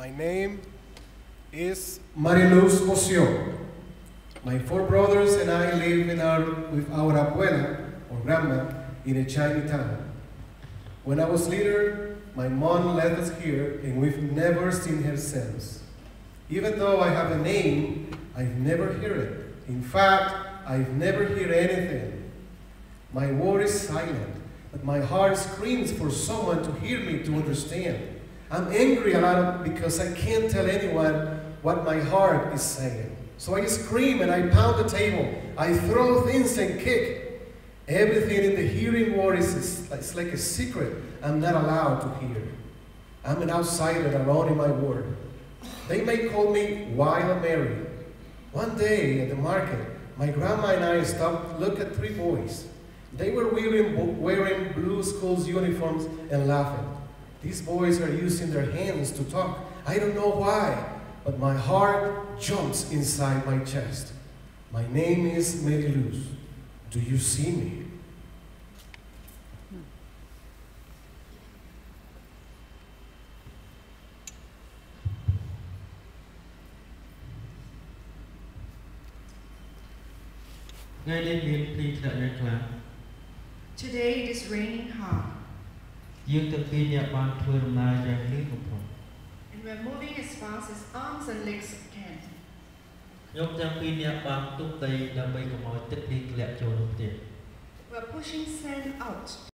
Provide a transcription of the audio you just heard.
My name is Mariluz Ocio. My four brothers and I live in our, with our abuela, or grandma, in a Chinese town. When I was little, my mom left us here, and we've never seen her since. Even though I have a name, I've never heard it. In fact, I've never heard anything. My word is silent, but my heart screams for someone to hear me to understand. I'm angry a lot because I can't tell anyone what my heart is saying. So I scream and I pound the table. I throw things and kick. Everything in the hearing world is, is like a secret I'm not allowed to hear. I'm an outsider alone in my world. They may call me Wild Mary. One day at the market, my grandma and I stopped to look at three boys. They were wearing, wearing blue school's uniforms and laughing. These boys are using their hands to talk. I don't know why, but my heart jumps inside my chest. My name is Mary Luz. Do you see me? Today it is raining hard យើងទាំងពីរអ្នកបានធ្វើដំណើរយ៉ាងលឿនបំផុត and we're moving as fast as arms and legs can. ខ្ញុំទាំងពីរអ្នកបានទុកដីដើម្បីកុំឲ្យទឹកនេះធ្លាក់ចូលក្នុងផ្ទះ We're pushing sand out